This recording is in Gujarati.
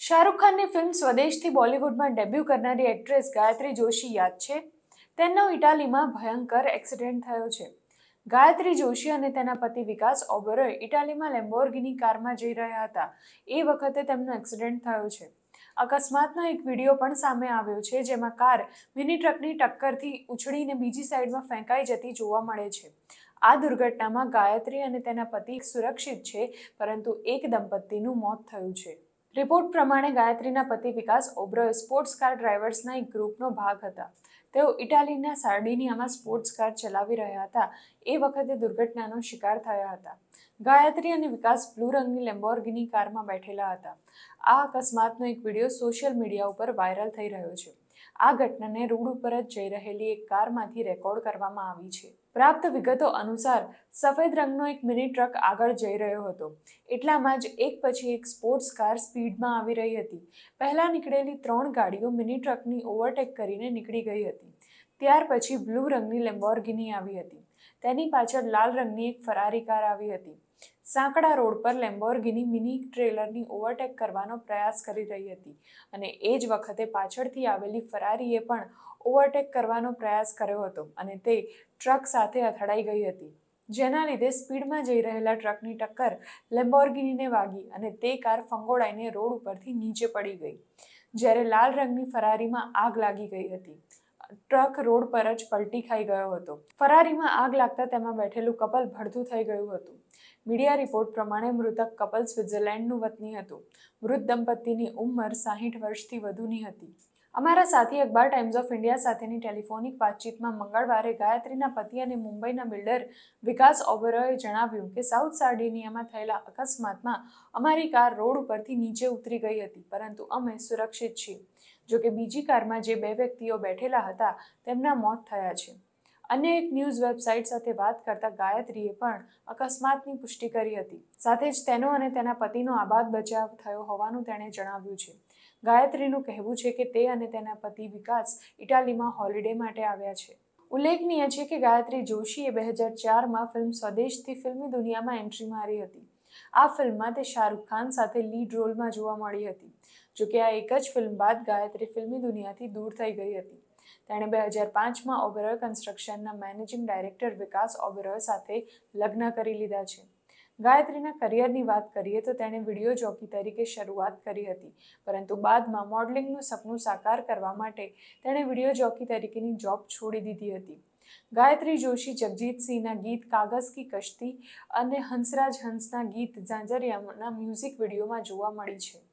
શાહરૂખ ખાનની ફિલ્મ સ્વદેશથી બોલિવૂડમાં ડેબ્યુ કરનારી એક્ટ્રેસ ગાયત્રી જોશી યાદ છે? તેમનો ઇટાલીમાં ભયંકર એક્સિડન્ટ થયો છે. ગાયત્રી જોશી અને તેના પતિ વિકાસ ઓબેરોય ઇટાલીમાં લેમ્બોર્ગિની કારમાં જઈ રહ્યા હતા. એ વખતે તેમનો એક્સિડન્ટ થયો છે. અકસ્માતનો એક વીડિયો પણ સામે આવ્યો છે, જેમાં કાર મિની ટ્રકની ટક્કરથી ઉછળીને બીજી સાઈડમાં ફેંકાઈ જતી જોવા મળે છે. આ દુર્ઘટનામાં ગાયત્રી અને તેના પતિ સુરક્ષિત છે, પરંતુ એક દંપતીનું મોત થયું છે. રિપોર્ટ પ્રમાણે ગાયત્રીના પતિ વિકાસ ઓબ્રોય સ્પોર્ટ્સ કાર ડ્રાઈવર્સના એક ગ્રુપનો ભાગ હતા. તેઓ ઇટાલીના સાર્ડિનિયામાં સ્પોર્ટ્સ કાર ચલાવી રહ્યા હતા. એ વખતે દુર્ઘટનાનો શિકાર થયા હતા. ગાયત્રી અને વિકાસ બ્લુ રંગની લેમ્બોર્ગિની કારમાં બેઠેલા હતા. આ અકસ્માતનો એક વીડિયો સોશિયલ મીડિયા ઉપર વાયરલ થઈ રહ્યો છે. આ ઘટનાને રોડ ઉપર જ જઈ રહેલી એક કારમાંથી રેકોર્ડ કરવામાં આવી છે. પ્રાપ્ત વિગતો અનુસાર સફેદ રંગનો એક મિની ટ્રક આગળ જઈ રહ્યો હતો. એટલામાં જ એક પછી એક સ્પોર્ટ્સ કાર સ્પીડમાં આવી રહી હતી. પહેલાં નીકળેલી ત્રણ ગાડીઓ મિની ટ્રકની ઓવરટેક કરીને નીકળી ગઈ હતી. ત્યાર પછી બ્લુ રંગની લેમ્બોર્ગિની આવી હતી. તેની પાછળ લાલ રંગની એક ફરારી કાર આવી હતી. સાંકડા રોડ પર લેમ્બોર્ગિની મિની ટ્રેલરની ઓવરટેક કરવાનો પ્રયાસ કરી રહી હતી અને એ જ વખતે પાછળથી આવેલી ફરારીએ પણ ઓવરટેક કરવાનો પ્રયાસ કર્યો હતો અને તે ટ્રક સાથે અથડાઈ ગઈ હતી. જેના લીધે સ્પીડમાં જઈ રહેલા ટ્રકની ટક્કર લેમ્બોર્ગિનીને વાગી અને તે કાર ફંગોળાઈને રોડ ઉપરથી નીચે પડી ગઈ. જ્યારે લાલ રંગની ફરારીમાં આગ લાગી ગઈ હતી. ટ્રક રોડ પર જ પલટી ખાઈ ગયો હતો. ફરારીમાં આગ લાગતા તેમાં બેઠેલું કપલ ભડથું થઈ ગયું હતું. મીડિયા રિપોર્ટ પ્રમાણે મૃતક કપલ સ્વિટ્ઝરલેન્ડનું વતની હતું. મૃત દંપતીની ઉંમર સાહીઠ વર્ષથી વધુની હતી. અમારા સાથી અખબાર ટાઈમ્સ ઓફ ઇન્ડિયા સાથેની ટેલિફોનિક વાતચીતમાં મંગળવારે ગાયત્રીના પતિ અને મુંબઈના બિલ્ડર વિકાસ ઓબરોએ જણાવ્યું કે સાઉથ સાર્ડિનિયામાં થયેલા અકસ્માતમાં અમારી કાર રોડ ઉપરથી નીચે ઉતરી ગઈ હતી, પરંતુ અમે સુરક્ષિત છીએ. જોકે બીજી કારમાં જે બે વ્યક્તિઓ બેઠેલા હતા, તેમના મોત થયા છે. અન્ય એક ન્યૂઝ વેબસાઇટ સાથે વાત કરતા ગાયત્રીએ પણ અકસ્માતની પુષ્ટિ કરી હતી. સાથે જ તેનો અને તેના પતિનો આબાદ બચાવ થયો હોવાનું તેણે જણાવ્યું છે. ગાયત્રીનું કહેવું છે કે તે અને તેના પતિ વિકાસ ઇટાલીમાં હોલિડે માટે આવ્યા છે. ઉલ્લેખનીય છે કે ગાયત્રી જોશીએ બે હજાર ચારમાં ફિલ્મ સ્વદેશથી ફિલ્મી દુનિયામાં એન્ટ્રી મારી હતી. આ ફિલ્મમાં તે શાહરૂખ ખાન સાથે લીડ રોલમાં જોવા મળી હતી. જોકે આ એક જ ફિલ્મ બાદ ગાયત્રી ફિલ્મી દુનિયાથી દૂર થઈ ગઈ હતી. તેણે બે હજાર પાંચમાં ઓબેરોય કન્સ્ટ્રક્શનના મેનેજિંગ ડાયરેક્ટર વિકાસ ઓબેરોય સાથે લગ્ન કરી લીધા છે. ગાયત્રીના કરિયરની વાત કરીએ તો તેણે વીડિયો જોકી તરીકે શરૂઆત કરી હતી. પરંતુ બાદમાં મોડલિંગનું સપનું સાકાર કરવા માટે તેણે વીડિયો જોકી તરીકેની જોબ છોડી દીધી હતી. ગાયત્રી જોશી જગજીતસિંહના ગીત કાગઝ કી કશ્તી અને હંસરાજ હંસના ગીત ઝાંઝરિયાના મ્યુઝિક વિડીયોમાં જોવા મળી છે.